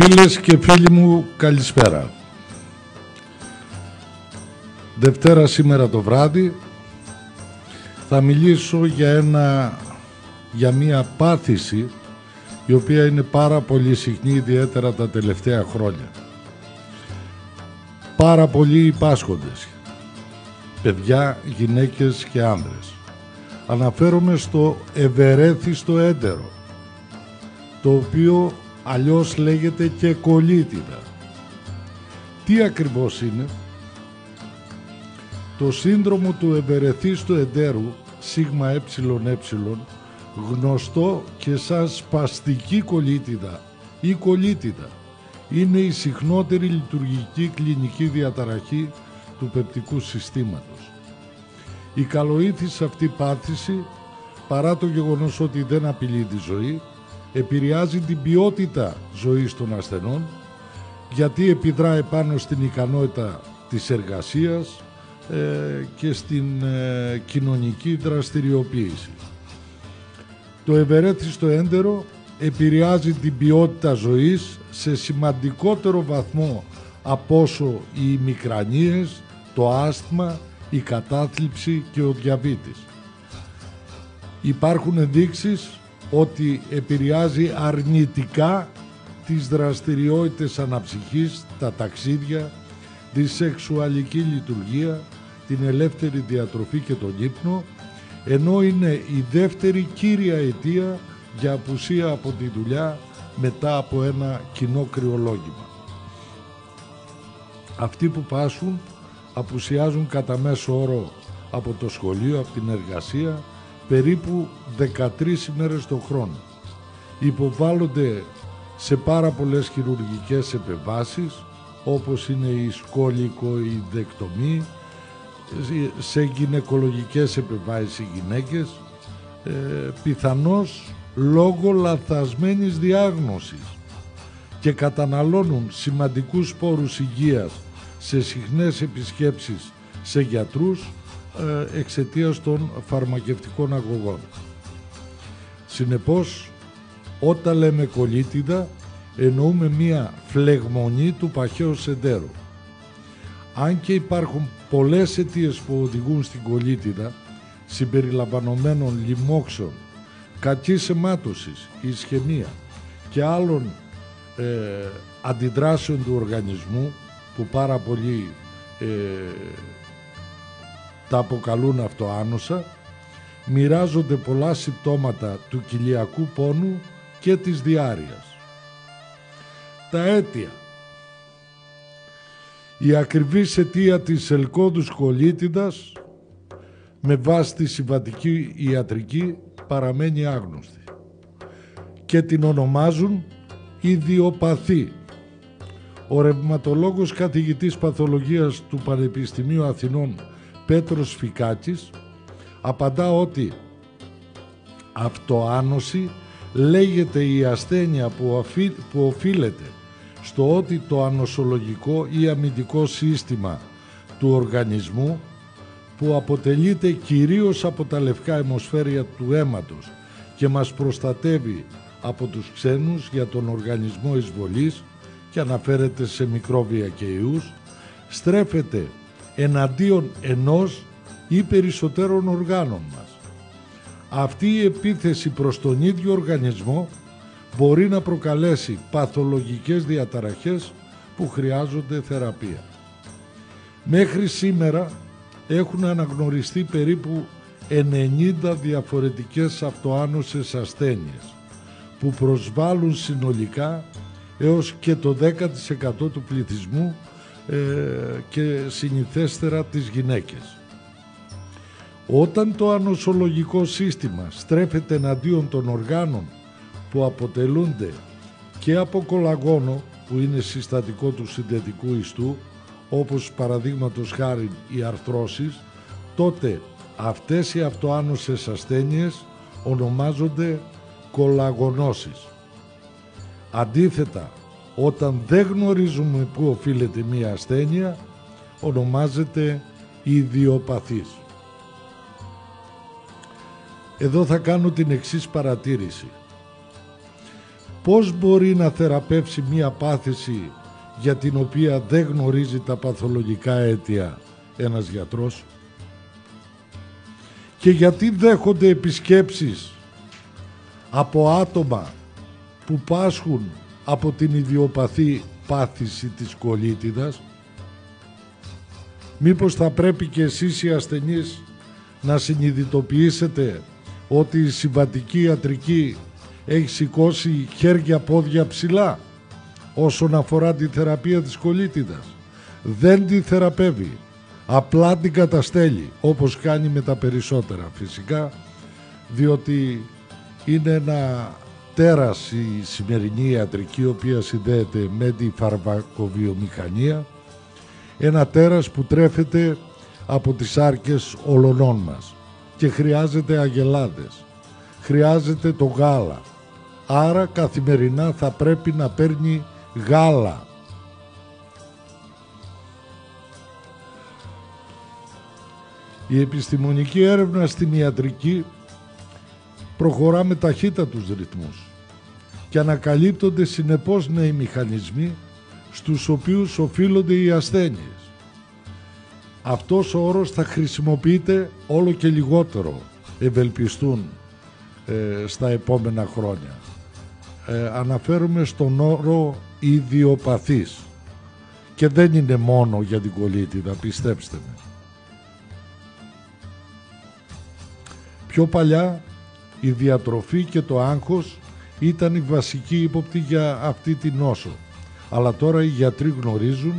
Φίλες και φίλοι μου καλησπέρα. Δευτέρα σήμερα το βράδυ θα μιλήσω για, ένα, για μια πάθηση η οποία είναι πάρα πολύ συχνή ιδιαίτερα τα τελευταία χρόνια. Πάρα πολλοί υπάσχοντες, παιδιά, γυναίκες και άνδρες. Αναφέρομαι στο ευερέθιστο έντερο, το οποίο αλλιώς λέγεται και κολίτιδα. Τι ακριβώς είναι; Το σύνδρομο του ευερεθίστου εντέρου, σίγμα ε, ε, γνωστό και σαν σπαστική κολίτιδα ή κολίτιδα, είναι η συχνότερη λειτουργική κλινική διαταραχή του πεπτικού συστήματος. Η καλοήθης αυτή πάθηση, παρά το γεγονός ότι δεν απειλεί τη ζωή, επηρεάζει την ποιότητα ζωής των ασθενών γιατί επιδρά επάνω στην ικανότητα της εργασίας ε, και στην ε, κοινωνική δραστηριοποίηση. Το ευερέθιστο έντερο επηρεάζει την ποιότητα ζωής σε σημαντικότερο βαθμό από όσο οι μικρανίες, το άσθμα, η κατάθλιψη και ο διαβήτης. Υπάρχουν ενδείξεις ότι επηρεάζει αρνητικά τις δραστηριότητες αναψυχής, τα ταξίδια, τη σεξουαλική λειτουργία, την ελεύθερη διατροφή και τον ύπνο, ενώ είναι η δεύτερη κύρια αιτία για απουσία από τη δουλειά μετά από ένα κοινό κρυολόγημα. Αυτοί που πάσχουν απουσιάζουν κατά μέσο όρο από το σχολείο, από την εργασία, περίπου 13 ημέρες το χρόνο. Υποβάλλονται σε πάρα πολλές χειρουργικές επεμβάσεις όπως είναι η δεκτομή, σε γυναικολογικές επεμβάσεις οι γυναίκες, ε, πιθανώς λόγω λαθασμένης διάγνωσης και καταναλώνουν σημαντικούς πόρους υγείας σε συχνές επισκέψεις σε γιατρούς ε, εξαιτίας των φαρμακευτικών αγωγών. Συνεπώς, όταν λέμε κολίτιδα, εννοούμε μία φλεγμονή του παχαίου σεντέρου. Αν και υπάρχουν πολλές αιτίες που οδηγούν στην κολίτιδα, συμπεριλαμβανομένων λοιμόξεων, κακής αιμάτωσης, ισχυμία και άλλων ε, αντιδράσεων του οργανισμού που πάρα πολλοί ε, τα αποκαλούν αυτοάνωσα, μοιράζονται πολλά συμπτώματα του κοιλιακού πόνου και της διάρειας. Τα αίτια Η ακριβής αιτία της ελκόδους κολίτιδας με βάση τη συμβατική ιατρική παραμένει άγνωστη και την ονομάζουν ιδιοπαθή. Ο ρευματολόγος καθηγητής παθολογίας του Πανεπιστημίου Αθηνών Πέτρος Φικάκης απαντά ότι αυτοάνωση λέγεται η ασθένεια που, που οφείλεται στο ότι το ανοσολογικό ή αμυντικό σύστημα του οργανισμού που αποτελείται κυρίως από τα λευκά αιμοσφαίρια του αίματος και μας προστατεύει από τους ξένους για τον οργανισμό εισβολής και αναφέρεται σε μικρόβια και ιούς, στρέφεται εναντίον ενός ή περισσότερων οργάνων μας. Αυτή η επίθεση προς τον ίδιο οργανισμό μπορεί να προκαλέσει παθολογικές διαταραχές που χρειάζονται θεραπεία. Μέχρι σήμερα έχουν αναγνωριστεί περίπου 90 διαφορετικές αυτοάνωσες ασθένειες που προσβάλλουν συνολικά έως και το 10% του πληθυσμού ε, και συνηθέστερα τις γυναίκες. Όταν το ανοσολογικό σύστημα στρέφεται εναντίον των οργάνων που αποτελούνται και από κολαγόνο που είναι συστατικό του συνδετικού ιστού όπως παραδείγματος χάρη οι αρθρώσεις τότε αυτές οι αυτοάνωσες ασθένειες ονομάζονται κολαγονώσεις. Αντίθετα όταν δεν γνωρίζουμε πού οφείλεται μία ασθένεια, ονομάζεται ιδιοπαθής. Εδώ θα κάνω την εξής παρατήρηση. πώς μπορεί να θεραπεύσει μία πάθηση για την οποία δεν γνωρίζει τα παθολογικά αίτια ένας γιατρός; Και γιατί δέχονται επισκέψεις από άτομα που πάσχουν από την ιδιοπαθή πάθηση της κολίτιδας μήπως θα πρέπει και εσείς οι ασθενείς να συνειδητοποιήσετε ότι η συμβατική ιατρική έχει σηκώσει χέρια πόδια ψηλά όσον αφορά τη θεραπεία της κολίτιδας. Δεν τη θεραπεύει. Απλά την καταστέλει όπως κάνει με τα περισσότερα φυσικά διότι είναι ένα τέρας η σημερινή ιατρική η οποία συνδέεται με τη φαρμακοβιομηχανία ένα τέρας που τρέφεται από τις άρκες ολονών μας και χρειάζεται αγελάδες χρειάζεται το γάλα. Άρα καθημερινά θα πρέπει να παίρνει γάλα. Η επιστημονική έρευνα στην ιατρική προχωρά με ταχύτατους ρυθμούς και ανακαλύπτονται συνεπώς νέοι μηχανισμοί στους οποίους οφείλονται οι ασθένειες. Αυτός ο όρος θα χρησιμοποιείται όλο και λιγότερο, ευελπιστούν ε, στα επόμενα χρόνια. Ε, αναφέρουμε στον όρο ιδιοπαθής και δεν είναι μόνο για την κολίτιδα, πιστέψτε με. Πιο παλιά η διατροφή και το άγχος ήταν η βασική ύποπτη για αυτή την νόσο. Αλλά τώρα οι γιατροί γνωρίζουν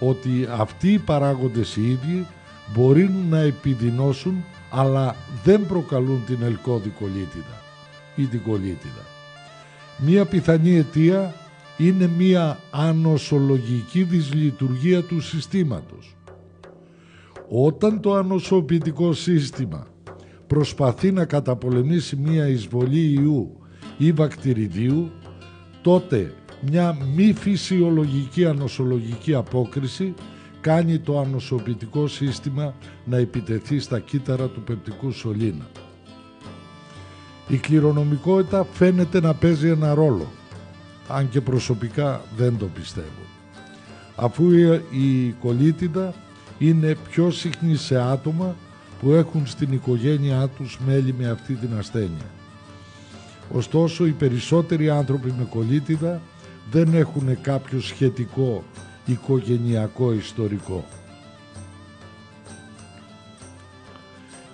ότι αυτοί οι παράγοντες οι ίδιοι μπορεί να επιδεινώσουν αλλά δεν προκαλούν την ελκώδη κολίτιδα ή την κολίτιδα. Μία πιθανή αιτία είναι μία ανοσολογική δυσλειτουργία του συστήματος. Όταν το ανοσοποιητικό σύστημα προσπαθεί να καταπολεμήσει μία εισβολή ιού ή βακτηριδίου, τότε μια μη φυσιολογική ανοσολογική απόκριση κάνει το ανοσοποιητικό σύστημα να επιτεθεί στα κύτταρα του πεπτικού σωλήνα. Η κληρονομικότητα φαίνεται να παίζει ένα ρόλο, αν και προσωπικά δεν το πιστεύω. Αφού η κολίτιδα είναι πιο συχνή σε άτομα που έχουν στην οικογένειά τους μέλη με αυτή την ασθένεια. Ωστόσο οι περισσότεροι άνθρωποι με κολίτιδα δεν έχουν κάποιο σχετικό οικογενειακό ιστορικό.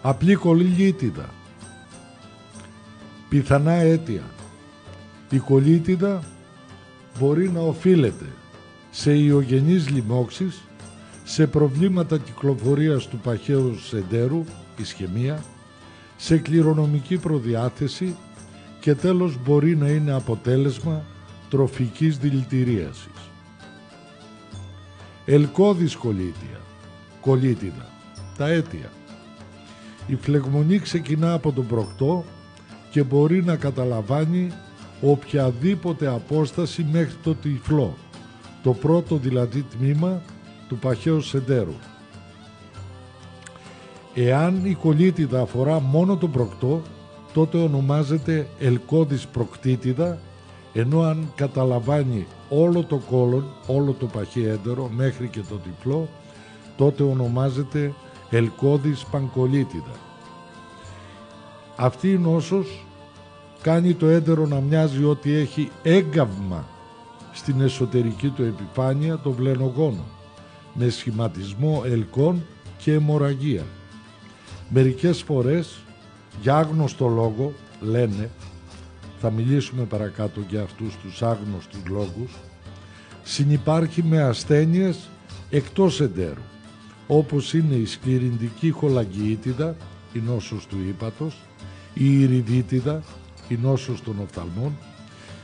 Απλή κολίτιδα. Πιθανά αίτια. Η κολίτιδα μπορεί να οφείλεται σε ιογενείς λοιμώξεις, σε προβλήματα κυκλοφορίας του παχαίου σεντέρου, ισχυμία, σε κληρονομική προδιάθεση και τέλος μπορεί να είναι αποτέλεσμα τροφικής δηλητηρίασης. Ελκώδης κολίτια, κολίτιδα, τα αίτια. Η φλεγμονή ξεκινά από τον προκτό και μπορεί να καταλαμβάνει οποιαδήποτε απόσταση μέχρι το τυφλό, το πρώτο δηλαδή τμήμα του παχαίου σεντέρου. Εάν η κολίτιδα αφορά μόνο τον προκτό, τότε ονομάζεται ελκώδης προκτήτιδα, ενώ αν καταλαμβάνει όλο το κόλλον, όλο το παχιέντερο μέχρι και το τυφλό, τότε ονομάζεται ελκώδης πανκολίτιδα. Αυτή η νόσος κάνει το έντερο να μοιάζει ότι έχει έγκαυμα στην εσωτερική του επιφάνεια το βλενογόνο με σχηματισμό ελκών και αιμορραγία. Μερικές φορές για άγνωστο λόγο λένε θα μιλήσουμε παρακάτω για αυτούς τους άγνωστους λόγους συνυπάρχει με ασθένειες εκτός εντέρου όπως είναι η σκληρινδική χολαγγιήτιδα η νόσος του ύπατος η ηριδίτιδα η νόσος των οφθαλμών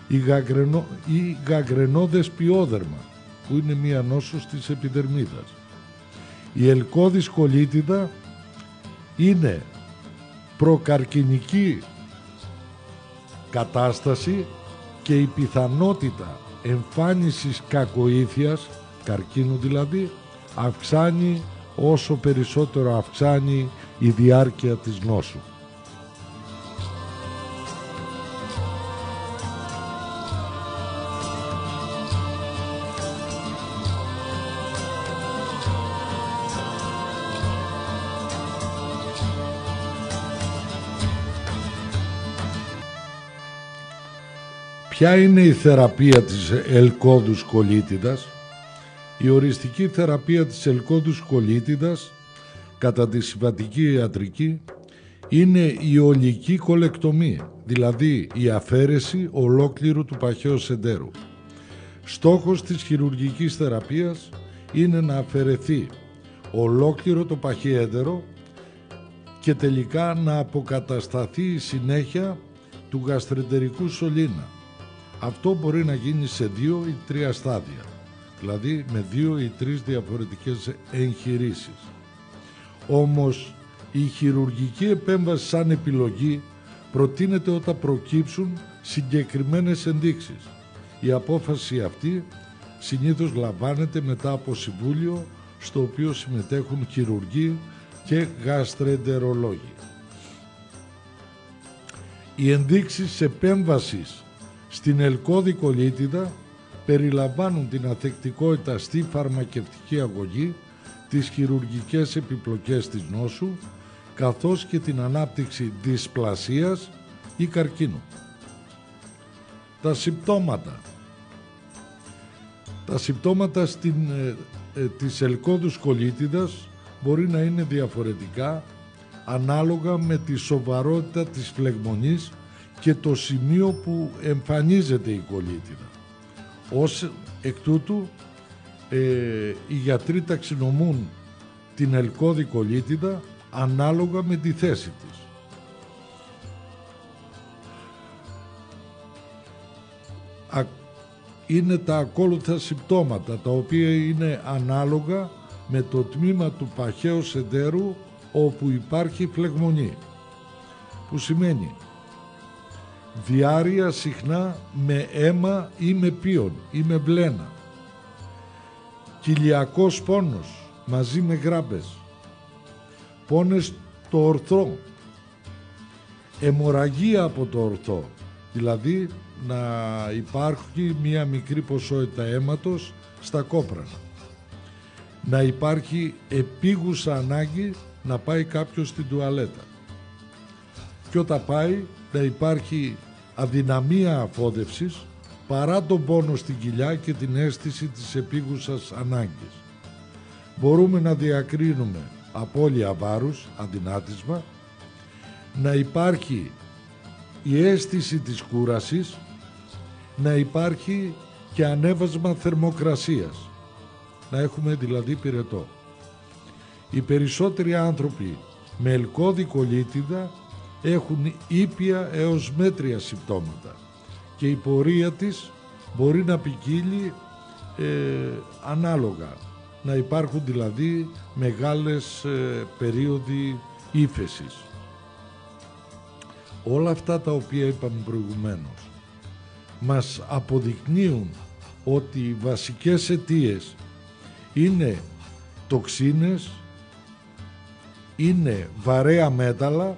η, γαγκρενό, η γαγκρενόδες πιόδερμα που είναι μία νόσος της επιδερμίδας. Η ελκώδης κολίτιδα είναι προκαρκινική κατάσταση και η πιθανότητα εμφάνισης κακοήθειας, καρκίνου δηλαδή, αυξάνει όσο περισσότερο αυξάνει η διάρκεια της νόσου. Ποια είναι η θεραπεία της ελκόδους κολίτιδας. Η οριστική θεραπεία της ελκόδους κολίτιδας κατά τη συμβατική ιατρική είναι η ολική κολεκτομία, δηλαδή η αφαίρεση ολόκληρου του παχαίου σεντέρου. Στόχος της χειρουργικής θεραπείας είναι να αφαιρεθεί ολόκληρο το παχιέντερο και τελικά να αποκατασταθεί η συνέχεια του γαστρεντερικού σωλήνα. Αυτό μπορεί να γίνει σε δύο ή τρία στάδια, δηλαδή με δύο ή τρεις διαφορετικές εγχειρήσεις. Όμως η χειρουργική επέμβαση σαν επιλογή προτείνεται όταν προκύψουν συγκεκριμένες ενδείξεις. Η απόφαση αυτή συνήθως λαμβάνεται μετά από συμβούλιο στο οποίο συμμετέχουν χειρουργοί και γαστρεντερολόγοι. Οι ενδείξεις επέμβασης στην ελκώδη κολίτιδα περιλαμβάνουν την αθεκτικότητα στη φαρμακευτική αγωγή, τις χειρουργικές επιπλοκές της νόσου, καθώς και την ανάπτυξη δυσπλασίας ή καρκίνου. Τα συμπτώματα Τα συμπτώματα στην, ε, ε, της ελκόδους κολίτιδας μπορεί να είναι διαφορετικά ανάλογα με τη σοβαρότητα της φλεγμονής και το σημείο που εμφανίζεται η κολίτιδα. Ως εκ τούτου ε, οι γιατροί ταξινομούν την ελκώδη κολίτιδα ανάλογα με τη θέση της. Είναι τα ακόλουθα συμπτώματα τα οποία είναι ανάλογα με το τμήμα του παχαίου σεντέρου όπου υπάρχει φλεγμονή που σημαίνει διάρρεια συχνά με αίμα ή με πίον ή με μπλένα. Κοιλιακός πόνος μαζί με γράμπες. Πόνες το ορθό. Αιμορραγία από το ορθό δηλαδή να υπάρχει μία μικρή ποσότητα αίματος στα κόπρανα. Να υπάρχει επίγουσα ανάγκη να πάει κάποιος στην τουαλέτα. Και όταν πάει να υπάρχει αδυναμία αφόδευσης παρά τον πόνο στην κοιλιά και την αίσθηση της επίγουσας ανάγκης. Μπορούμε να διακρίνουμε απώλεια βάρους, αδυνάτισμα, να υπάρχει η αίσθηση της κούρασης, να υπάρχει και ανέβασμα θερμοκρασίας, να έχουμε δηλαδή πυρετό. Οι περισσότεροι άνθρωποι με ελκώδη κολίτιδα έχουν ήπια έως μέτρια συμπτώματα και η πορεία της μπορεί να ποικίλει ε, ανάλογα. Να υπάρχουν δηλαδή μεγάλες ε, περίοδοι ύφεσης. Όλα αυτά τα οποία είπαμε προηγουμένως μας αποδεικνύουν ότι οι βασικές αιτίες είναι τοξίνες, είναι βαρέα μέταλλα,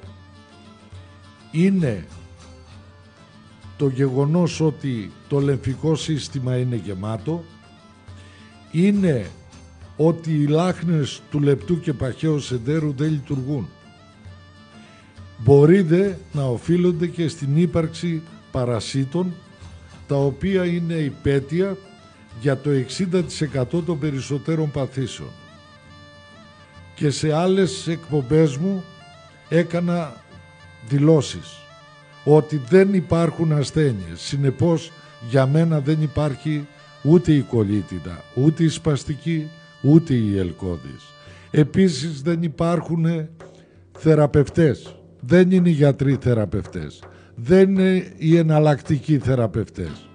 είναι το γεγονός ότι το λεμφικό σύστημα είναι γεμάτο, είναι ότι οι λάχνες του λεπτού και παχαίου σεντέρου δεν λειτουργούν. Μπορεί δε να οφείλονται και στην ύπαρξη παρασίτων τα οποία είναι υπέτεια για το 60% των περισσότερων παθήσεων. Και σε άλλες εκπομπές μου έκανα δηλώσεις ότι δεν υπάρχουν ασθένειες. Συνεπώς για μένα δεν υπάρχει ούτε η κολίτιδα, ούτε η σπαστική, ούτε η ελκώδης. Επίσης δεν υπάρχουν θεραπευτές. Δεν είναι οι γιατροί θεραπευτές. Δεν είναι οι εναλλακτικοί θεραπευτές.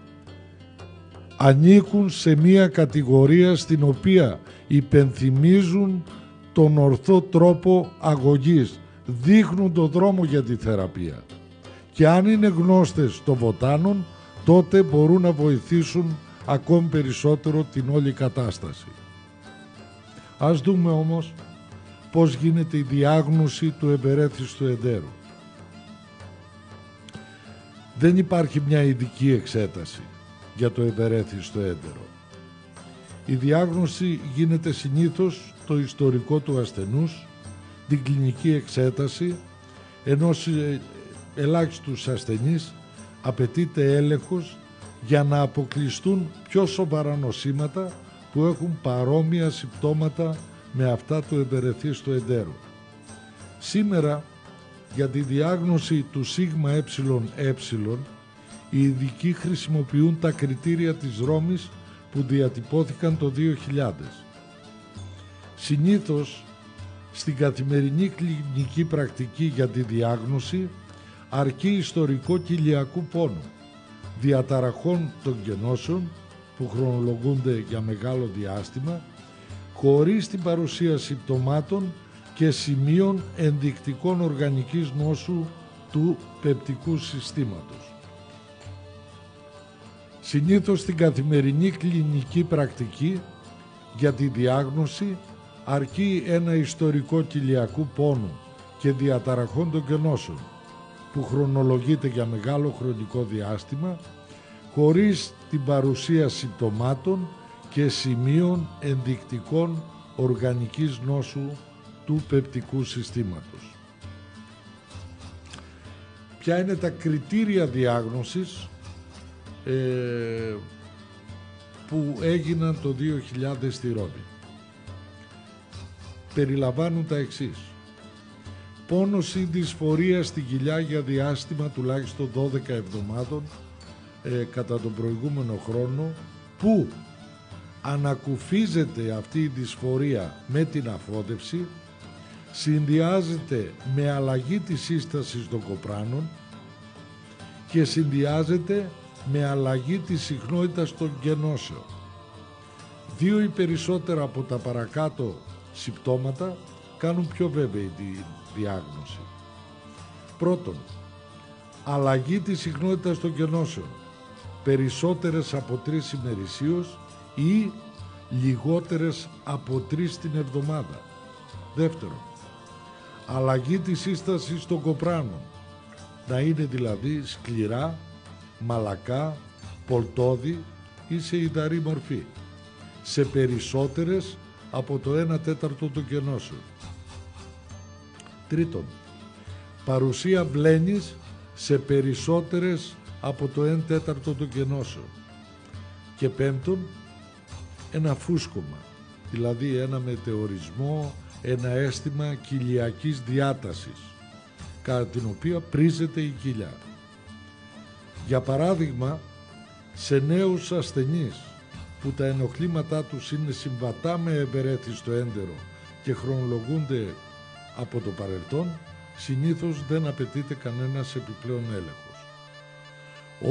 Ανήκουν σε μία κατηγορία στην οποία υπενθυμίζουν τον ορθό τρόπο αγωγής. Δείχνουν τον δρόμο για τη θεραπεία και αν είναι γνώστες των βοτάνων τότε μπορούν να βοηθήσουν ακόμη περισσότερο την όλη κατάσταση. Ας δούμε όμως πώς γίνεται η διάγνωση του εμπερέθιστου εντέρου. Δεν υπάρχει μια ειδική εξέταση για το εμπερέθιστο έντερο. Η διάγνωση γίνεται συνήθως το ιστορικό του ασθενούς, την κλινική εξέταση ενός ελάχιστους ασθενείς απαιτείται έλεγχος για να αποκλειστούν πιο σοβαρά νοσήματα που έχουν παρόμοια συμπτώματα με αυτά του εμπερεθής του εντέρου. Σήμερα για τη διάγνωση του σίγμα ε ε οι ειδικοί χρησιμοποιούν τα κριτήρια της Ρώμης που διατυπώθηκαν το 2000. Συνήθως στην καθημερινή κλινική πρακτική για τη διάγνωση αρκεί ιστορικό κοιλιακού πόνου, διαταραχών των γενώσεων που χρονολογούνται για μεγάλο διάστημα, χωρίς την παρουσία συμπτωμάτων και σημείων ενδεικτικών οργανικής νόσου του πεπτικού συστήματος. Συνήθως στην καθημερινή κλινική πρακτική για τη διάγνωση αρκεί ένα ιστορικό κοιλιακού πόνου και διαταραχών των κενώσεων που χρονολογείται για μεγάλο χρονικό διάστημα χωρίς την παρουσία συμπτωμάτων και σημείων ενδεικτικών οργανικής νόσου του πεπτικού συστήματος. Ποια είναι τα κριτήρια διάγνωσης ε, που έγιναν το 2000 στη Ρώμη; Περιλαμβάνουν τα εξής. Πόνος ή δυσφορία στην κοιλιά για διάστημα τουλάχιστον 12 εβδομάδων ε, κατά τον προηγούμενο χρόνο που ανακουφίζεται αυτή η δυσφορία με την αφόδευση συνδυάζεται με αλλαγή της σύστασης των κοπράνων και συνδυάζεται με αλλαγή της συχνότητας των γενώσεων. Δύο ή περισσότερα από τα παρακάτω συμπτώματα κάνουν πιο βέβαιη τη διάγνωση. Πρώτον, αλλαγή της συχνότητας των γενώσεων, περισσότερες από τρεις ημερησίως ή λιγότερες από τρεις την εβδομάδα. Δεύτερον, αλλαγή της σύστασης των κοπράνων, να είναι δηλαδή σκληρά μαλακά, πολτόδι ή σε ιδαρή μορφή, σε περισσότερες από το 1 τέταρτο των κενώσεων. Τρίτον, παρουσία βλένης σε περισσότερες από το 1 τέταρτο των κενώσεων. Και πέμπτον, ένα φούσκωμα, δηλαδή ένα μετεωρισμό, ένα αίσθημα κοιλιακής διάτασης, κατά την οποία πρίζεται η κοιλιά. Για παράδειγμα, σε νέους ασθενείς που τα ενοχλήματά τους είναι συμβατά με εμπερέθη στο έντερο και χρονολογούνται από το παρελθόν, συνήθως δεν απαιτείται κανένας επιπλέον έλεγχος.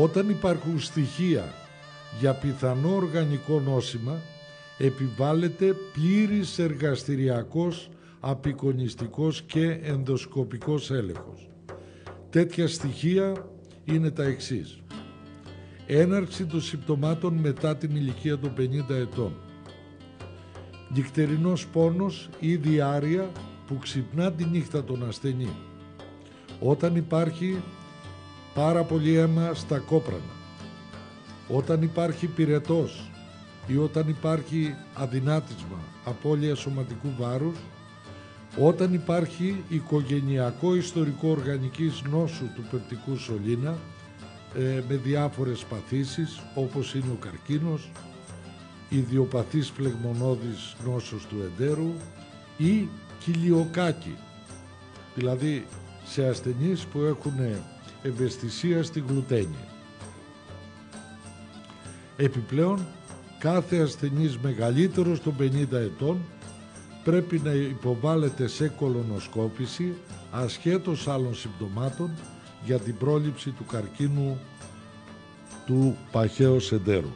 Όταν υπάρχουν στοιχεία για πιθανό οργανικό νόσημα, επιβάλλεται πλήρης εργαστηριακός, απεικονιστικός και ενδοσκοπικός έλεγχος. Τέτοια στοιχεία είναι τα εξής. Έναρξη των συμπτωμάτων μετά την ηλικία των 50 ετών. Νυχτερινός πόνος ή διάρρεια που ξυπνά τη νύχτα τον ασθενή. Όταν υπάρχει πάρα πολύ αίμα στα κόπρανα. Όταν υπάρχει πυρετός ή όταν υπάρχει αδυνάτισμα, απώλεια σωματικού βάρους όταν υπάρχει οικογενειακό ιστορικό οργανικής νόσου του πεπτικού σωλήνα ε, με διάφορες παθήσεις όπως είναι ο καρκίνος, ιδιοπαθής φλεγμονώδης νόσος του εντέρου ή κοιλιοκάκι, δηλαδή σε ασθενείς που έχουν ευαισθησία στη γλουτένη. Επιπλέον, κάθε ασθενής μεγαλύτερος των 50 ετών πρέπει να υποβάλλεται σε κολονοσκόπηση ασχέτως άλλων συμπτωμάτων για την πρόληψη του καρκίνου του παχαίου σεντέρου.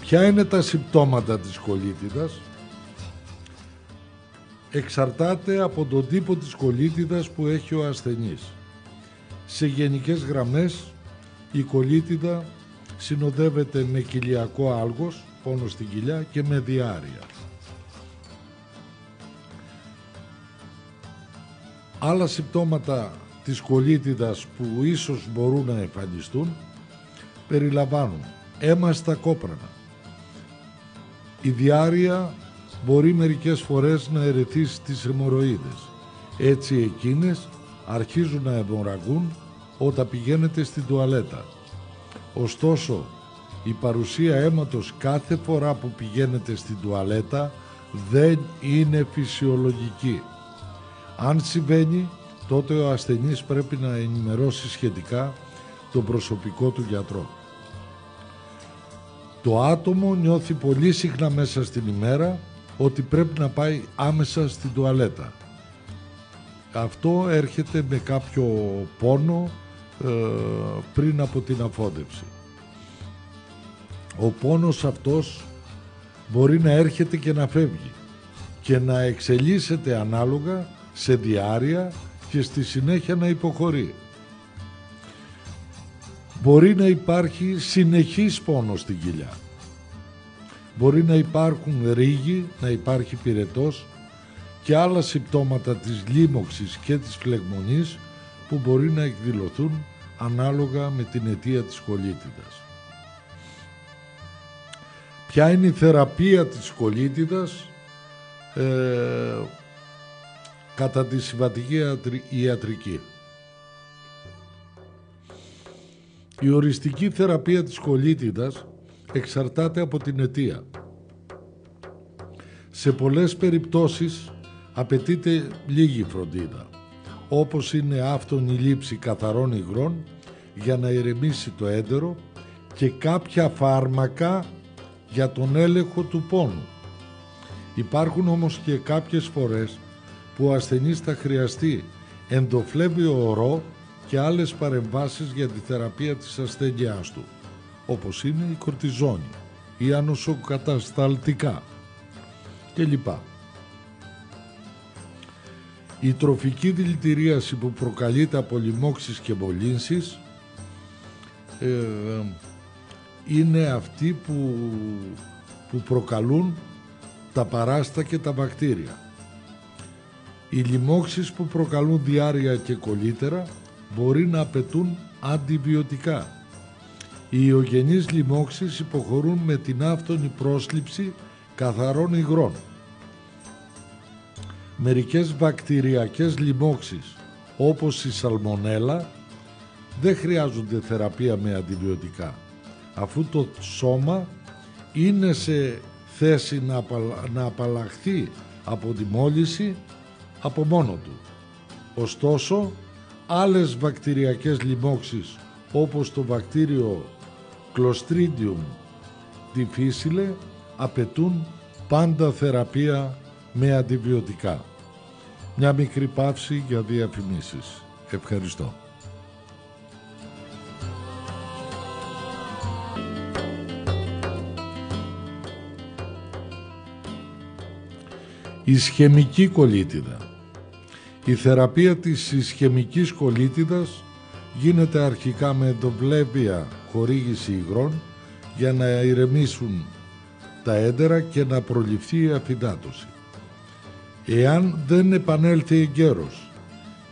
Ποια είναι τα συμπτώματα της κολίτιδας εξαρτάται από τον τύπο της κολίτιδας που έχει ο ασθενής. Σε γενικές γραμμές η κολίτιδα συνοδεύεται με κοιλιακό άλγος, πόνο στην κοιλιά και με διάρρεια. Άλλα συμπτώματα της κολίτιδας που ίσως μπορούν να εμφανιστούν περιλαμβάνουν αίμα στα κόπρανα. Η διάρρεια μπορεί μερικές φορές να ερεθίσει τις αιμορροίδες. Έτσι εκείνες αρχίζουν να αιμορραγούν όταν πηγαίνετε στην τουαλέτα. Ωστόσο, η παρουσία αίματος κάθε φορά που πηγαίνετε στην τουαλέτα δεν είναι φυσιολογική. Αν συμβαίνει, τότε ο ασθενής πρέπει να ενημερώσει σχετικά τον προσωπικό του γιατρό. Το άτομο νιώθει πολύ συχνά μέσα στην ημέρα ότι πρέπει να πάει άμεσα στην τουαλέτα. Αυτό έρχεται με κάποιο πόνο ε, πριν από την αφόντευση. Ο πόνος αυτός μπορεί να έρχεται και να φεύγει και να εξελίσσεται ανάλογα σε διάρκεια και στη συνέχεια να υποχωρεί. Μπορεί να υπάρχει συνεχής πόνος στην κοιλιά. Μπορεί να υπάρχουν ρίγοι, να υπάρχει πυρετός και άλλα συμπτώματα της λίμωξης και της φλεγμονής που μπορεί να εκδηλωθούν ανάλογα με την αιτία της κολίτιδας. Ποια είναι η θεραπεία της κολίτιδας ε, κατά τη συμβατική ιατρική. Η οριστική θεραπεία της κολίτιδας εξαρτάται από την αιτία. Σε πολλές περιπτώσεις απαιτείται λίγη φροντίδα, όπως είναι άφτονη λήψη καθαρών υγρών για να ηρεμήσει το έντερο και κάποια φάρμακα για τον έλεγχο του πόνου. Υπάρχουν όμως και κάποιες φορές που ο ασθενής θα χρειαστεί ενδοφλέβιο ορό και άλλες παρεμβάσεις για τη θεραπεία της ασθένειάς του, όπως είναι η κορτιζόνη, η ανοσοκατασταλτικά κλπ. Η τροφική δηλητηρίαση που προκαλείται από λοιμώξεις και μολύνσεις ε, είναι αυτή που, που προκαλούν τα παράστα και τα βακτήρια. Οι λοιμώξεις που προκαλούν διάρρεια και κολύτερα μπορεί να απαιτούν αντιβιωτικά. Οι ιογενείς λοιμώξεις υποχωρούν με την άφτονη πρόσληψη καθαρών υγρών. Μερικές βακτηριακές λοιμώξεις όπως η σαλμονέλα δεν χρειάζονται θεραπεία με αντιβιωτικά αφού το σώμα είναι σε θέση να, να απαλλαχθεί από τη μόλυση από μόνο του. Ωστόσο, άλλες βακτηριακές λοιμώξεις όπως το βακτήριο Clostridium difficile απαιτούν πάντα θεραπεία με αντιβιωτικά. Μια μικρή παύση για διαφημίσεις. Ευχαριστώ. Ισχεμική κολίτιδα. Η θεραπεία της ισχεμικής κολίτιδας γίνεται αρχικά με ενδοβλέπια χορήγηση υγρών για να ηρεμήσουν τα έντερα και να προληφθεί η αφυντάτωση. Εάν δεν επανέλθει εγκαίρος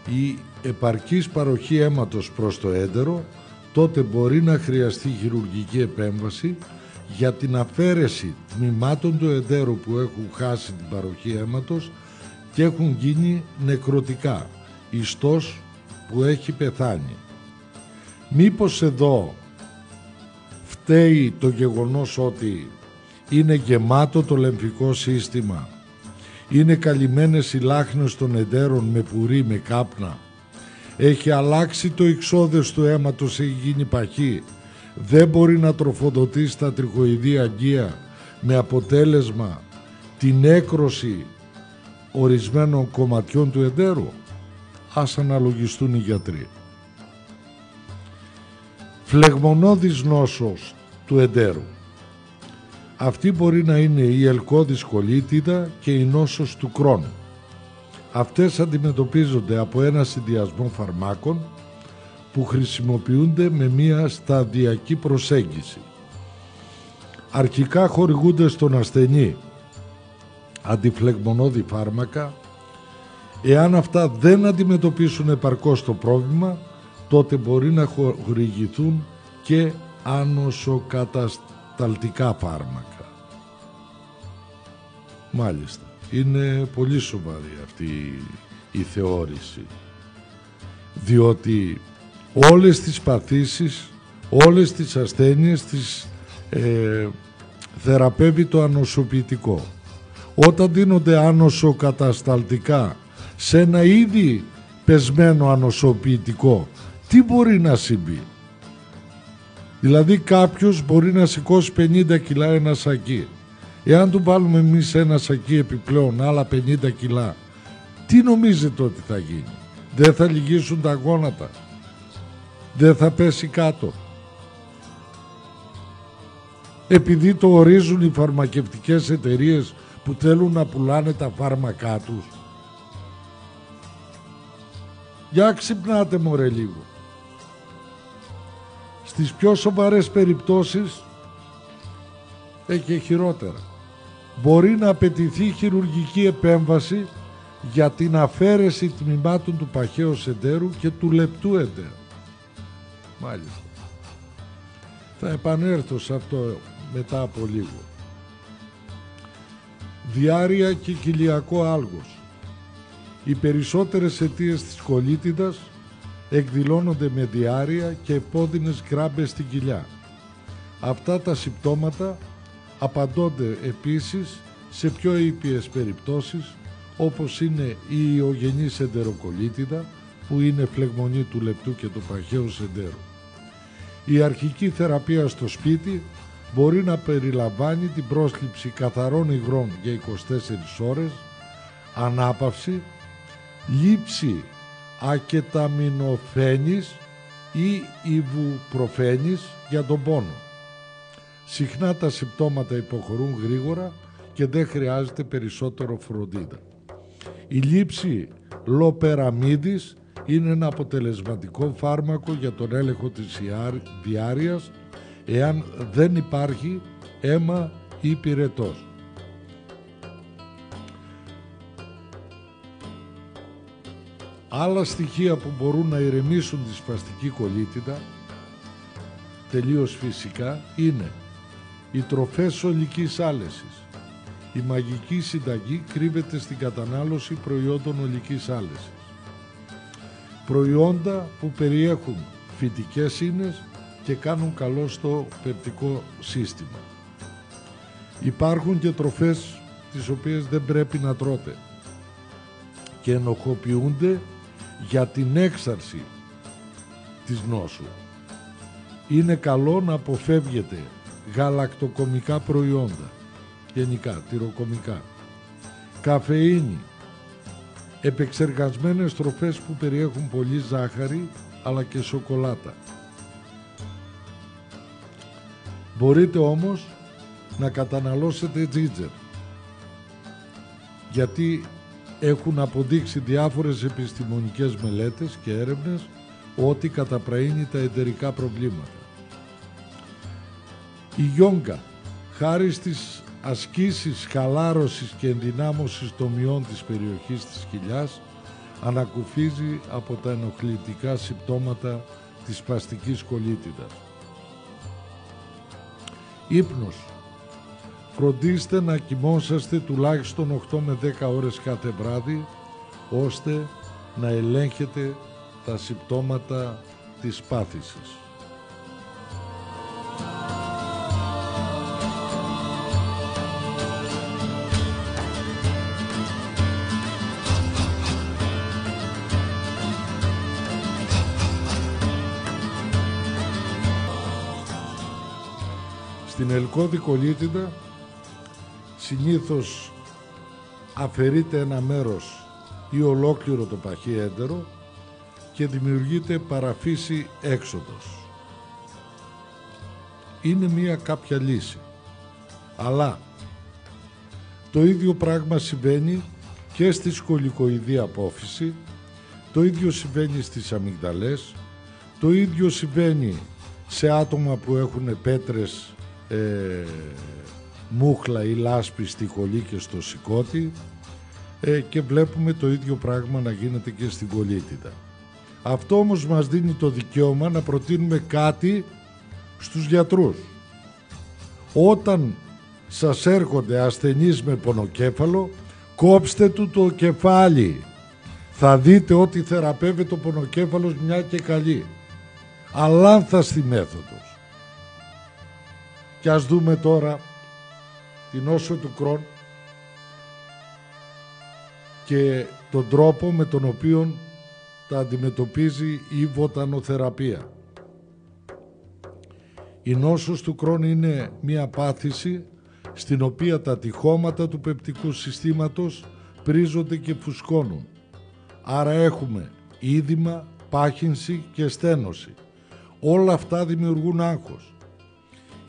η επαρκής παροχή αίματος προς το έντερο, τότε μπορεί να χρειαστεί χειρουργική επέμβαση για την αφαίρεση τμήματων του εντέρου που έχουν χάσει την παροχή αίματος και έχουν γίνει νεκρωτικά, ιστός που έχει πεθάνει. Μήπως εδώ φταίει το γεγονός ότι είναι γεμάτο το λεμφικό σύστημα, είναι καλυμμένες οι λάχνες των εντέρων με πουρί, με κάπνα, έχει αλλάξει το εξόδες τους αίματος, έχει γίνει παχύ, δεν μπορεί να τροφοδοτήσει τα τριχοειδή αγγεία με αποτέλεσμα την έκρωση ορισμένων κομματιών του εντέρου. Ας αναλογιστούν οι γιατροί. Φλεγμονώδης νόσος του εντέρου. Αυτή μπορεί να είναι η ελκώδης κολίτιδα και η νόσος του κρόνου. Αυτές αντιμετωπίζονται από ένα συνδυασμό φαρμάκων που χρησιμοποιούνται με μία σταδιακή προσέγγιση. Αρχικά χορηγούνται στον ασθενή αντιφλεγμονώδη φάρμακα. Εάν αυτά δεν αντιμετωπίσουν επαρκώς το πρόβλημα, τότε μπορεί να χορηγηθούν και άνοσοκατασταλτικά φάρμακα. Μάλιστα. Είναι πολύ σοβαρή αυτή η θεώρηση. Διότι όλες τις παθήσεις, όλες τις ασθένειες τις ε, θεραπεύει το ανοσοποιητικό. Όταν δίνονται άνοσοκατασταλτικά σε ένα ήδη πεσμένο ανοσοποιητικό, τι μπορεί να συμβεί; Δηλαδή κάποιος μπορεί να σηκώσει 50 κιλά ένα σακί. Εάν του βάλουμε εμείς ένα σακί επιπλέον άλλα 50 κιλά, τι νομίζετε ότι θα γίνει; Δεν θα λυγίσουν τα γόνατα; Δεν θα πέσει κάτω; Επειδή το ορίζουν οι φαρμακευτικές εταιρείες που θέλουν να πουλάνε τα φάρμακά τους. Για ξυπνάτε μωρέ λίγο. Στις πιο σοβαρές περιπτώσεις έχει χειρότερα. Μπορεί να απαιτηθεί χειρουργική επέμβαση για την αφαίρεση τμήματων του παχαίου εντέρου και του λεπτού εντέρου. Μάλιστα. Θα επανέλθω σε αυτό μετά από λίγο. Διάρρεια και κοιλιακό άλγος. Οι περισσότερες αιτίες της κολίτιδας εκδηλώνονται με διάρρεια και επώδυνες γκράμπες στην κοιλιά. Αυτά τα συμπτώματα απαντώνται επίσης σε πιο ήπιες περιπτώσεις όπως είναι η ιογενής εντεροκολίτιδα που είναι φλεγμονή του λεπτού και του παχαίου σεντέρου. Η αρχική θεραπεία στο σπίτι μπορεί να περιλαμβάνει την πρόσληψη καθαρών υγρών για 24 ώρες, ανάπαυση, λήψη ακεταμινοφένης ή ιβουπροφένης για τον πόνο. Συχνά τα συμπτώματα υποχωρούν γρήγορα και δεν χρειάζεται περισσότερο φροντίδα. Η λήψη λοπεραμίδης είναι ένα αποτελεσματικό φάρμακο για τον έλεγχο της διάρειας εάν δεν υπάρχει αίμα ή πυρετός. Άλλα στοιχεία που μπορούν να ηρεμήσουν τη σπαστική κολλήτητα τελείως φυσικά είναι οι τροφές ολικής άλεσης. Η μαγική συνταγή κρύβεται στην κατανάλωση προϊόντων ολικής άλεσης. Προϊόντα που περιέχουν φυτικές ίνες και κάνουν καλό στο πεπτικό σύστημα. Υπάρχουν και τροφές τις οποίες δεν πρέπει να τρώτε και ενοχοποιούνται για την έξαρση της νόσου. Είναι καλό να αποφεύγετε γαλακτοκομικά προϊόντα, γενικά, τυροκομικά, καφεΐνη, επεξεργασμένες τροφές που περιέχουν πολύ ζάχαρη αλλά και σοκολάτα. Μπορείτε όμως να καταναλώσετε τζίτζερ γιατί έχουν αποδείξει διάφορες επιστημονικές μελέτες και έρευνες ότι καταπραίνει τα εταιρικά προβλήματα. Η γιόγκα, χάρη στις ασκήσεις χαλάρωσης και ενδυνάμωσης των μειών της περιοχής της κοιλιάς, ανακουφίζει από τα ενοχλητικά συμπτώματα της παστικής κολίτιδας. Ύπνος. Φροντίστε να κοιμόσαστε τουλάχιστον 8 με 10 ώρες κάθε βράδυ, ώστε να ελέγχετε τα συμπτώματα της πάθησης. Στην ελκώδη κολλήτητα συνήθως αφαιρείται ένα μέρος ή ολόκληρο το παχύ έντερο και δημιουργείται παραφύση έξοδος. Είναι μία κάποια λύση. Αλλά το ίδιο πράγμα συμβαίνει και στη σκολικοειδή απόφυση, το ίδιο συμβαίνει στις αμυγδαλές, το ίδιο συμβαίνει σε άτομα που έχουν πέτρες ε, μούχλα ή λάσπη στη χολή και στο σηκώτη ε, και βλέπουμε το ίδιο πράγμα να γίνεται και στην κολίτιδα. Αυτό όμως μας δίνει το δικαίωμα να προτείνουμε κάτι στους γιατρούς. Όταν σας έρχονται ασθενείς με πονοκέφαλο, κόψτε του το κεφάλι. Θα δείτε ότι θεραπεύεται ο πονοκέφαλος μια και καλή. Αλάνθαστη μέθοδος. Και ας δούμε τώρα την όσο του κρόν και τον τρόπο με τον οποίο τα αντιμετωπίζει η βοτανοθεραπεία. Η νόσος του κρόν είναι μια πάθηση στην οποία τα τυχώματα του πεπτικού συστήματος πρίζονται και φουσκώνουν. Άρα έχουμε είδημα, πάχυνση και στένωση. Όλα αυτά δημιουργούν άγχος.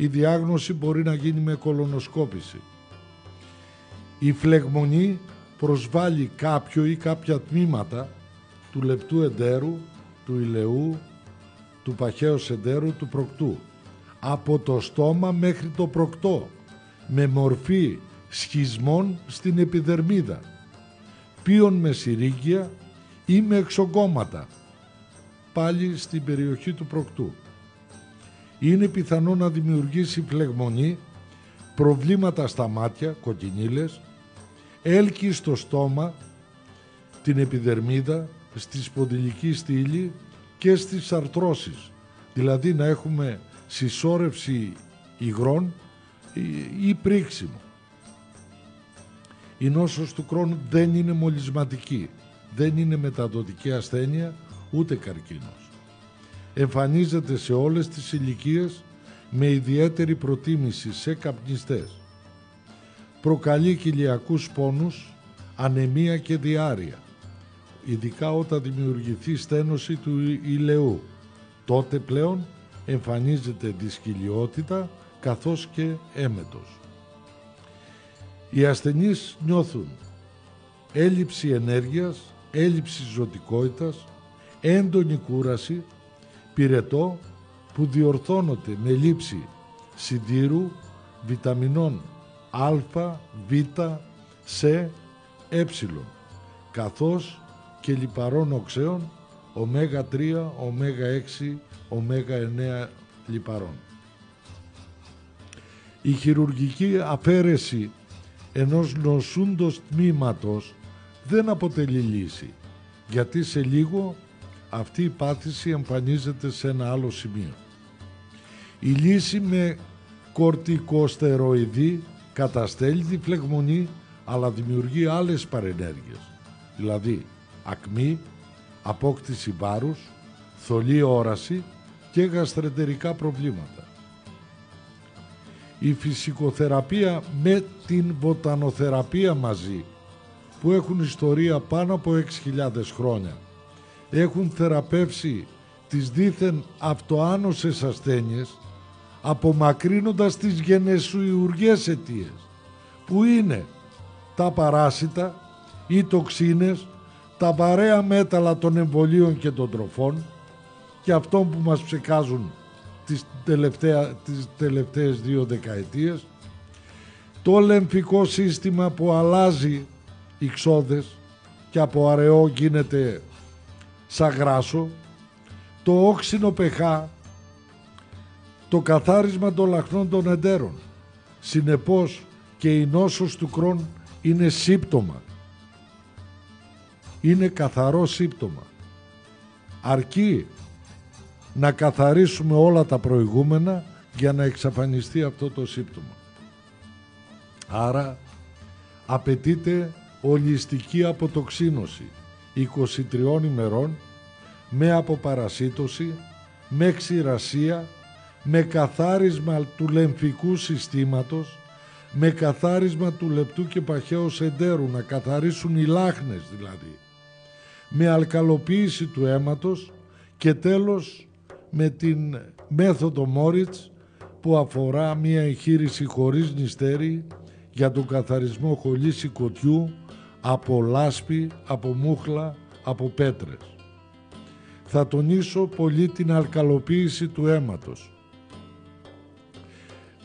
Η διάγνωση μπορεί να γίνει με κολονοσκόπηση. Η φλεγμονή προσβάλλει κάποιο ή κάποια τμήματα του λεπτού εντέρου, του ηλαιού, του παχαίου εντέρου, του προκτού. Από το στόμα μέχρι το προκτό, με μορφή σχισμών στην επιδερμίδα, πίον με συρίγγια ή με εξογκώματα, πάλι στην περιοχή του προκτού. Είναι πιθανό να δημιουργήσει φλεγμονή, προβλήματα στα μάτια, κοκκινίλες, έλκει στο στόμα, την επιδερμίδα, στη σπονδυλική στήλη και στις αρθρώσεις. Δηλαδή να έχουμε συσσόρευση υγρών ή πρίξιμο. Η νόσος του Κρόνου δεν είναι μολυσματική, δεν είναι μεταδοτική ασθένεια ούτε καρκίνος. Εμφανίζεται σε όλες τις ηλικίες με ιδιαίτερη προτίμηση σε καπνιστές. Προκαλεί κοιλιακούς πόνους, ανεμία και διάρρεια ειδικά όταν δημιουργηθεί στένωση του ηλαιού. Τότε πλέον εμφανίζεται δυσκυλιότητα καθώς και έμετος. Οι ασθενείς νιώθουν έλλειψη ενέργειας, έλλειψη ζωτικότητας, έντονη κούραση, πυρετό που διορθώνονται με λήψη συντήρου, βιταμινών α, β, σ, ε, καθώς και λιπαρών οξέων ω3, ω6, ω9 λιπαρών. Η χειρουργική αφαίρεση ενός νοσούντος τμήματος δεν αποτελεί λύση, γιατί σε λίγο αυτή η πάθηση εμφανίζεται σε ένα άλλο σημείο. Η λύση με κορτικοστεροειδή καταστέλει τη φλεγμονή αλλά δημιουργεί άλλες παρενέργειες, δηλαδή ακμή, απόκτηση βάρους, θολή όραση και γαστρεντερικά προβλήματα. Η φυσικοθεραπεία με την βοτανοθεραπεία μαζί που έχουν ιστορία πάνω από 6.000 χρόνια έχουν θεραπεύσει τις δίθεν αυτοάνωσες ασθένειες απομακρύνοντας τις γενεσουιουργές αιτίες που είναι τα παράσιτα, οι τοξίνες, τα βαρέα μέταλλα των εμβολίων και των τροφών και αυτών που μας ψεκάζουν τις, τελευταία, τις τελευταίες δύο δεκαετίες το λεμφικό σύστημα που αλλάζει ξόδες και από αραιό γίνεται σαν γράσο το όξινο πεχά το καθάρισμα των λαχνών των εντέρων συνεπώς και η νόσος του κρόν είναι σύμπτωμα είναι καθαρό σύμπτωμα. Αρκεί να καθαρίσουμε όλα τα προηγούμενα για να εξαφανιστεί αυτό το σύμπτωμα. Άρα απαιτείται ολιστική αποτοξίνωση 23 ημερών με αποπαρασίτωση, με ξηρασία, με καθάρισμα του λεμφικού συστήματος, με καθάρισμα του λεπτού και παχαίου εντέρου, να καθαρίσουν οι λάχνες δηλαδή με αλκαλοποίηση του αίματος και τέλος με την μέθοδο Μόριτς που αφορά μία εγχείρηση χωρίς νηστέρι για τον καθαρισμό χολής σηκωτιού από λάσπη, από μούχλα, από πέτρες. Θα τονίσω πολύ την αλκαλοποίηση του αίματος.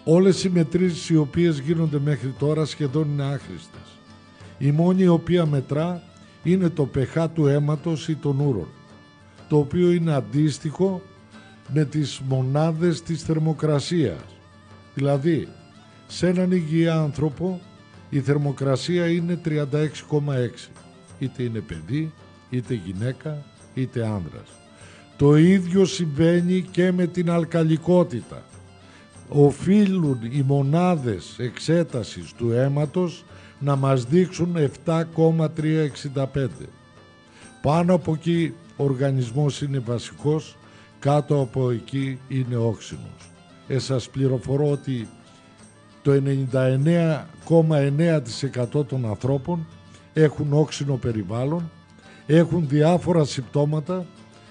Όλες οι μετρήσεις οι οποίες γίνονται μέχρι τώρα σχεδόν είναι άχρηστες. Η μόνη η οποία μετρά είναι το πεχά του αίματος ή των ούρων, το οποίο είναι αντίστοιχο με τις μονάδες της θερμοκρασίας. Δηλαδή, σε έναν υγιή άνθρωπο η θερμοκρασία είναι 36,6. Είτε είναι παιδί, είτε γυναίκα, είτε άνδρας. Το ίδιο συμβαίνει και με την αλκαλικότητα. Οφείλουν οι μονάδες εξέτασης του αίματος να μας δείξουν 7,365. Πάνω από εκεί ο οργανισμός είναι βασικός, κάτω από εκεί είναι όξινος. Ε, σας πληροφορώ ότι το 99,9% των ανθρώπων έχουν όξινο περιβάλλον, έχουν διάφορα συμπτώματα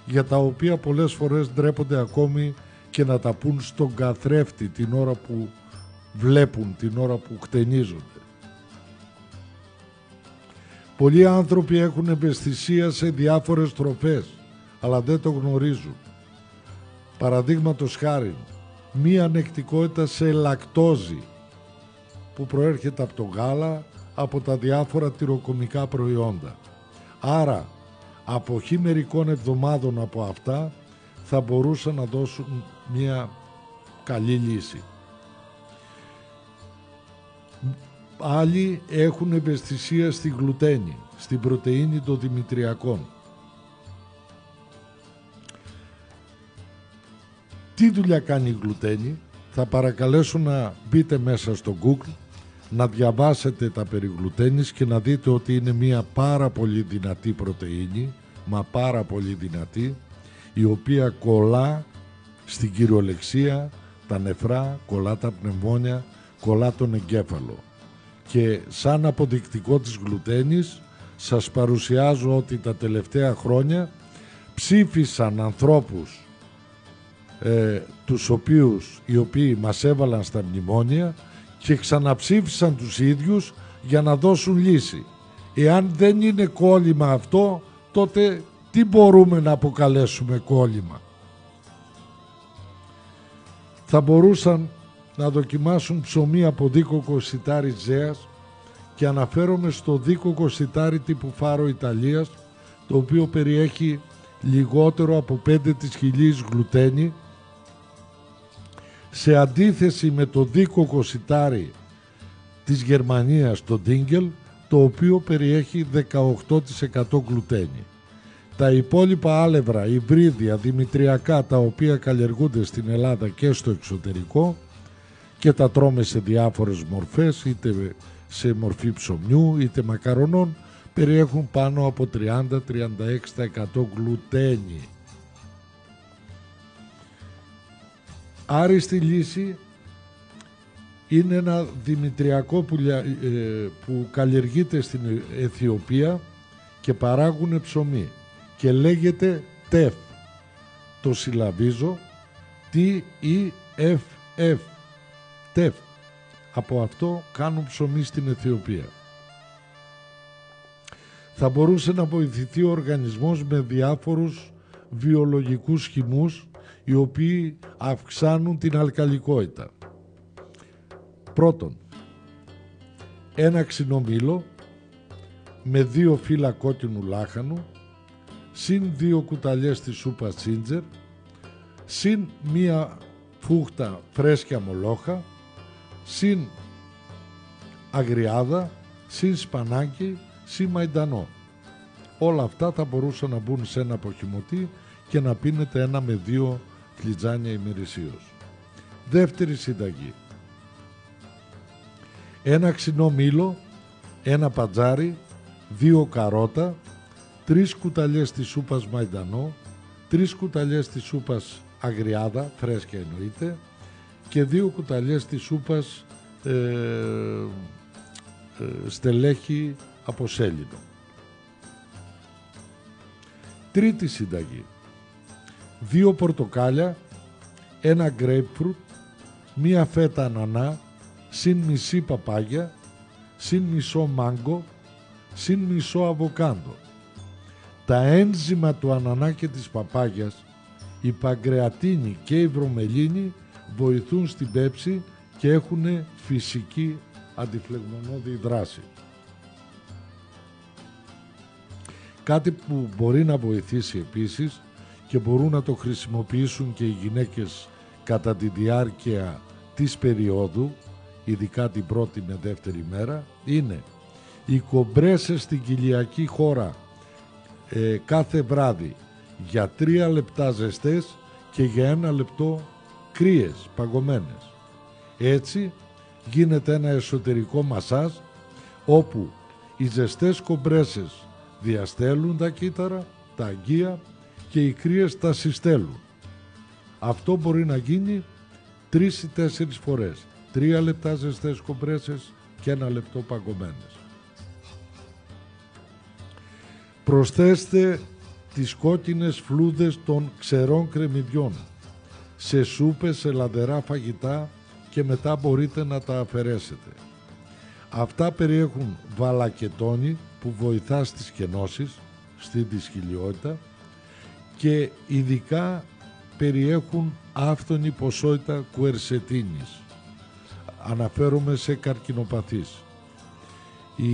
για τα οποία πολλές φορές ντρέπονται ακόμη και να τα πούν στον καθρέφτη την ώρα που βλέπουν, την ώρα που κτενίζονται. Πολλοί άνθρωποι έχουν ευαισθησία σε διάφορες τροφές, αλλά δεν το γνωρίζουν. Παραδείγματος χάρη, μία ανεκτικότητα σε λακτόζη που προέρχεται από το γάλα, από τα διάφορα τυροκομικά προϊόντα. Άρα, αποχή μερικών εβδομάδων από αυτά θα μπορούσαν να δώσουν μία καλή λύση. Άλλοι έχουν ευαισθησία στη γλουτένη, στην πρωτεΐνη των δημητριακών. Τι δουλειά κάνει η γλουτένη, θα παρακαλέσω να μπείτε μέσα στο Google, να διαβάσετε τα περί γλουτένης και να δείτε ότι είναι μια πάρα πολύ δυνατή πρωτεΐνη, μα πάρα πολύ δυνατή, η οποία κολλά στην κυριολεξία τα νεφρά, κολλά τα πνευμόνια, κολλά τον εγκέφαλο. Και σαν αποδεικτικό της γλουτένης σας παρουσιάζω ότι τα τελευταία χρόνια ψήφισαν ανθρώπους ε, τους οποίους οι οποίοι μας έβαλαν στα μνημόνια και ξαναψήφισαν τους ίδιους για να δώσουν λύση. Εάν δεν είναι κόλλημα αυτό, τότε τι μπορούμε να αποκαλέσουμε κόλλημα; Θα μπορούσαν να δοκιμάσουν ψωμί από δίκοκο σιτάρι Ζέας και αναφέρομαι στο δίκοκο σιτάρι τύπου Φάρο Ιταλίας το οποίο περιέχει λιγότερο από 5 της χιλής γλουτένη σε αντίθεση με το δίκοκο σιτάρι της Γερμανίας το Ντίγκελ το οποίο περιέχει 18% γλουτένη. Τα υπόλοιπα άλευρα, υβρίδια, δημητριακά τα οποία καλλιεργούνται στην Ελλάδα και στο εξωτερικό και τα τρώμε σε διάφορες μορφές είτε σε μορφή ψωμιού είτε μακαρονών περιέχουν πάνω από 30-36% γλουτένη. Άριστη λύση είναι ένα δημητριακό που, ε, που καλλιεργείται στην Αιθιοπία και παράγουν ψωμί και λέγεται τεφ. Το συλλαβίζω T-E-F-F τεφ. Από αυτό κάνουν ψωμί στην Αιθιοπία. Θα μπορούσε να βοηθηθεί ο οργανισμός με διάφορους βιολογικούς χυμούς οι οποίοι αυξάνουν την αλκαλικότητα. Πρώτον, ένα ξινομήλο με δύο φύλλα κόκκινου λάχανου συν δύο κουταλιές της σούπα τσίντζερ συν μία φούχτα φρέσκια μολόχα συν αγριάδα, συν σπανάκι, συν μαϊντανό. Όλα αυτά θα μπορούσαν να μπουν σε ένα αποχυμωτή και να πίνετε ένα με δύο φλιτζάνια ημερησίως. Δεύτερη συνταγή. Ένα ξινό μήλο, ένα πατζάρι, δύο καρότα, τρεις κουταλιές της σούπας μαϊντανό, τρεις κουταλιές της σούπας αγριάδα, φρέσκια εννοείται, και δύο κουταλιές της σούπας ε, ε, στελέχη από σέλινο. Τρίτη συνταγή. Δύο πορτοκάλια, ένα grapefruit, μία φέτα ανανά, συν μισή παπάγια, συν μισό μάγκο, συν μισό αβοκάντο. Τα ένζημα του ανανά και της παπάγιας, η παγκρεατίνη και η βρωμελίνη βοηθούν στην πέψη και έχουν φυσική αντιφλεγμονώδη δράση. Κάτι που μπορεί να βοηθήσει επίσης και μπορούν να το χρησιμοποιήσουν και οι γυναίκες κατά τη διάρκεια της περίοδου, ειδικά την πρώτη με δεύτερη μέρα, είναι οι κομπρέσες στην κοιλιακή χώρα ε, κάθε βράδυ για τρία λεπτά ζεστές και για ένα λεπτό κρύες, παγωμένες. Έτσι γίνεται ένα εσωτερικό μασάζ όπου οι ζεστές κομπρέσες διαστέλουν τα κύτταρα, τα αγγεία και οι κρύες τα συστέλουν. Αυτό μπορεί να γίνει τρεις ή τέσσερις φορές. Τρία λεπτά ζεστές κομπρέσες και ένα λεπτό παγωμένες. Προσθέστε τις κόκκινες φλούδες των ξερών κρεμμυδιών σε σούπες, σε λαδερά φαγητά και μετά μπορείτε να τα αφαιρέσετε. Αυτά περιέχουν βαλακετόνι που βοηθά στις κενώσεις, στην δυσκυλιότητα και ειδικά περιέχουν άφθονη ποσότητα κουερσετίνης. Αναφέρομαι σε καρκινοπαθείς. Η,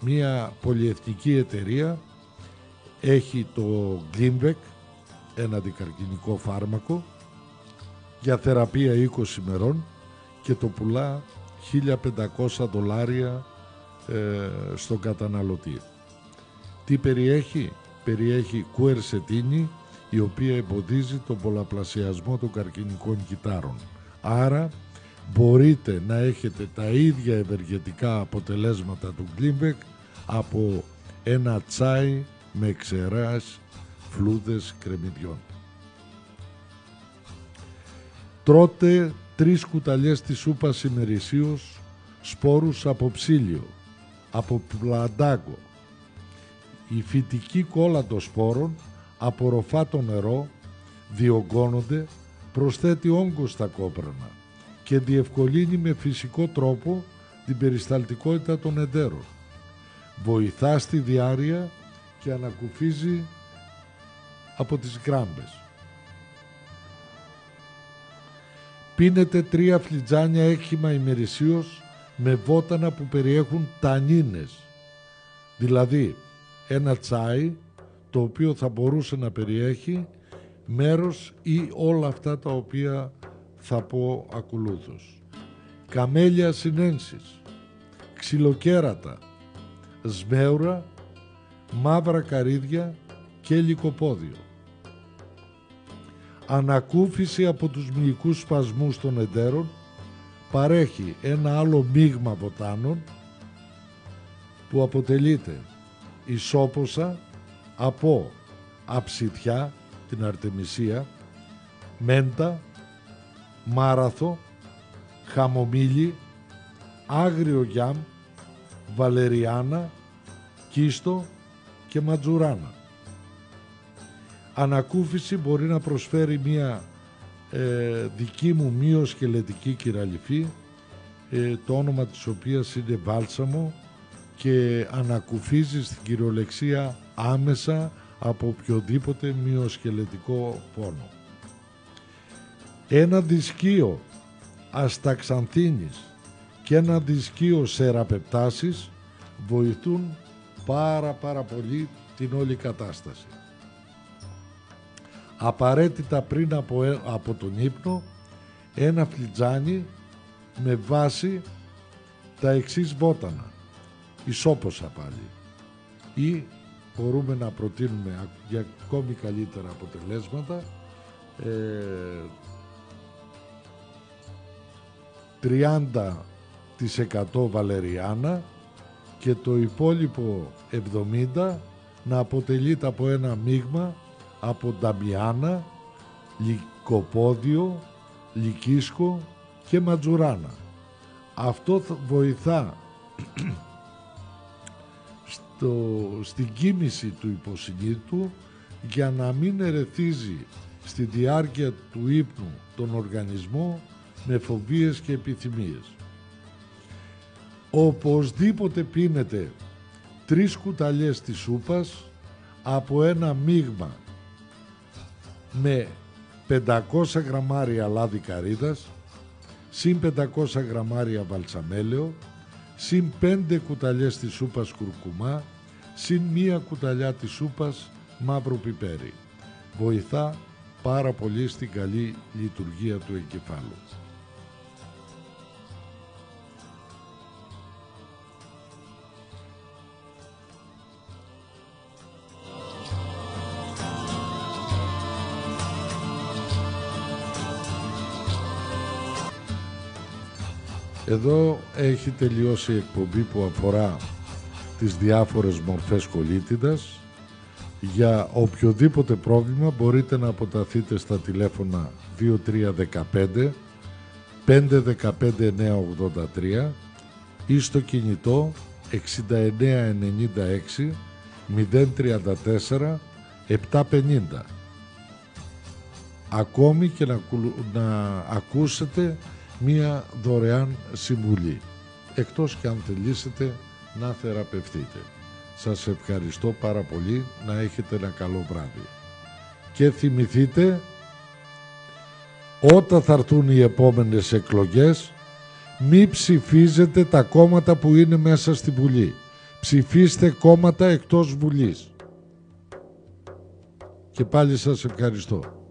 μία πολυεθνική εταιρεία έχει το Glimbeck, ένα αντικαρκινικό φάρμακο, για θεραπεία 20 ημερών και το πουλά 1500 δολάρια ε, στον καταναλωτή. Τι περιέχει; Περιέχει κουερσετίνη η οποία εμποδίζει τον πολλαπλασιασμό των καρκινικών κυτάρων. Άρα μπορείτε να έχετε τα ίδια ευεργετικά αποτελέσματα του Glimbeck από ένα τσάι με ξεράς φλούδες κρεμμυδιών. Τρώτε τρεις κουταλιές της σούπας ημερησίως σπόρους από ψήλιο, από πλαντάγκο. Η φυτική κόλλα των σπόρων απορροφά το νερό, διωγγώνονται, προσθέτει όγκος στα κόπρανα και διευκολύνει με φυσικό τρόπο την περισταλτικότητα των εντέρων. Βοηθά στη διάρκεια και ανακουφίζει από τις γκράμπες. Πίνετε τρία φλιτζάνια έχημα ημερησίως με βότανα που περιέχουν τανίνες. Δηλαδή ένα τσάι το οποίο θα μπορούσε να περιέχει μέρος ή όλα αυτά τα οποία θα πω ακολούθως. Καμέλια συνένσης, ξυλοκέρατα, σμέουρα, μαύρα καρύδια και λικοπόδιο. Ανακούφιση από τους μυϊκούς σπασμούς των εντέρων παρέχει ένα άλλο μείγμα βοτάνων που αποτελείται ισόποσα από αψιτιά, την αρτεμισία, μέντα, μάραθο, χαμομήλι, άγριο γιάμ, βαλεριάνα, κίστο και ματζουράνα. Ανακούφιση μπορεί να προσφέρει μία ε, δική μου μειοσκελετική κυραλυφή, ε, το όνομα της οποίας είναι βάλσαμο και ανακουφίζεις στην κυριολεξία άμεσα από οποιοδήποτε μειοσκελετικό πόνο. Ένα δισκείο ασταξανθίνης και ένα δισκείο σεραπεπτάσεις βοηθούν πάρα πάρα πολύ την όλη κατάσταση. Απαραίτητα πριν από, ε, από τον ύπνο ένα φλιτζάνι με βάση τα εξής βότανα, ισόποσα πάλι ή μπορούμε να προτείνουμε για ακόμη καλύτερα αποτελέσματα ε, 30% βαλεριάνα και το υπόλοιπο 70% να αποτελείται από ένα μείγμα από νταμιάνα, λικοπόδιο, λικίσκο και ματζουράνα. Αυτό βοηθά στο, στην κίνηση του υποσυνείδητου για να μην ερεθίζει στη διάρκεια του ύπνου τον οργανισμό με φοβίες και επιθυμίες. Οπωσδήποτε πίνετε τρεις κουταλιές της σούπας από ένα μείγμα με 500 γραμμάρια λάδι καρύδας, συν 500 γραμμάρια βαλσαμέλαιο, συν 5 κουταλιές της σούπας κουρκουμά, συν μία κουταλιά της σούπας μαύρο πιπέρι. βοηθά πάρα πολύ στην καλή λειτουργία του εγκεφάλου. Εδώ έχει τελειώσει η εκπομπή που αφορά τις διάφορες μορφές κολίτιδας. Για οποιοδήποτε πρόβλημα μπορείτε να αποταθείτε στα τηλέφωνα 2315 515 983 ή στο κινητό 6996 034 750. Ακόμη και να, να ακούσετε μία δωρεάν συμβουλή. Εκτός και αν θελήσετε να θεραπευτείτε. Σας ευχαριστώ πάρα πολύ, να έχετε ένα καλό βράδυ. Και θυμηθείτε, όταν θα έρθουν οι επόμενες εκλογές, μη ψηφίζετε τα κόμματα που είναι μέσα στη Βουλή. Ψηφίστε κόμματα εκτός Βουλής. Και πάλι σας ευχαριστώ.